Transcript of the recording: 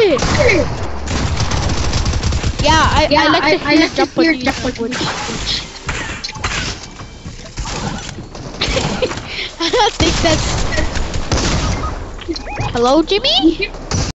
it! Yeah, I, Yeah, I like to I hear like jump on hear jump on language. I think that's. Hello, Jimmy?